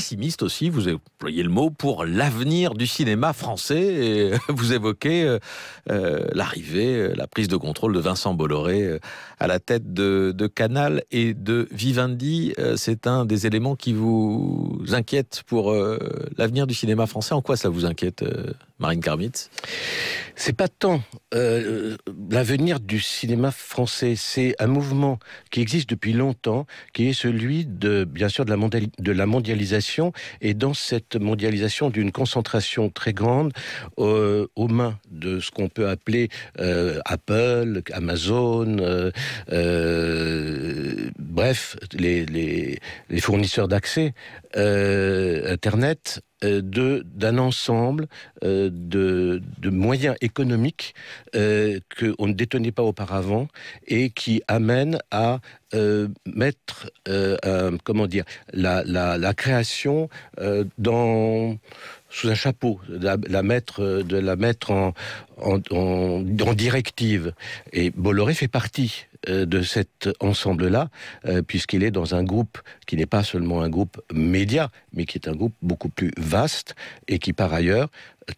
pessimiste aussi, vous employez le mot, pour l'avenir du cinéma français. Et vous évoquez euh, euh, l'arrivée, la prise de contrôle de Vincent Bolloré à la tête de Canal et de Vivendi. C'est un des éléments qui vous inquiète pour l'avenir du cinéma français. En quoi ça vous inquiète Marine Karmitz C'est pas tant euh, l'avenir du cinéma français, c'est un mouvement qui existe depuis longtemps, qui est celui de, bien sûr, de la, de la mondialisation, et dans cette mondialisation d'une concentration très grande euh, aux mains de ce qu'on peut appeler euh, Apple, Amazon, bref, les, fournisseurs d'accès, Internet, euh, d'un ensemble euh, de, de, moyens économiques euh, qu'on ne détenait pas auparavant et qui amènent à euh, mettre euh, comment dire la, la, la création dans sous un chapeau, de la, mettre, la mettre en, directive. Et Bolloré fait partie euh, de cet ensemble-là, euh, puisqu'il est dans un groupe qui n'est pas seulement un groupe média, mais qui est un groupe beaucoup plus vaste et qui par ailleurs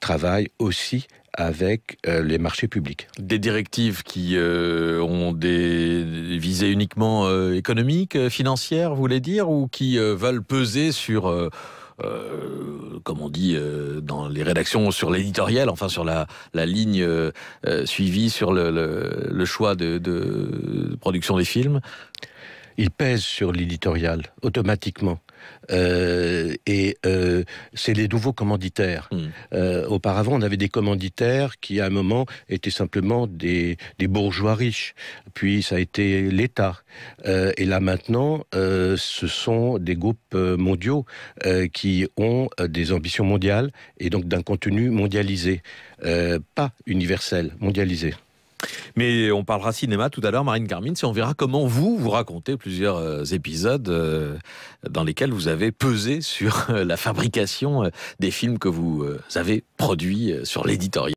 travaille aussi avec euh, les marchés publics. Des directives qui ont des visées uniquement économiques, financières, vous voulez dire, ou qui veulent peser sur... Euh, comme on dit euh, dans les rédactions, sur l'éditorial, enfin sur la, ligne euh, suivie sur le choix de, de production des films Il pèse sur l'éditorial automatiquement. Euh, et euh, c'est les nouveaux commanditaires. Mmh. Euh, auparavant, on avait des commanditaires qui, à un moment, étaient simplement des, des bourgeois riches. Puis, ça a été l'État. Et là, maintenant, ce sont des groupes mondiaux qui ont des ambitions mondiales et donc d'un contenu mondialisé, pas universel, mondialisé. Mais on parlera cinéma tout à l'heure, Marine Carmine, si on verra comment vous, vous racontez plusieurs euh, épisodes euh, dans lesquels vous avez pesé sur euh, la fabrication des films que vous avez produits sur l'éditorial.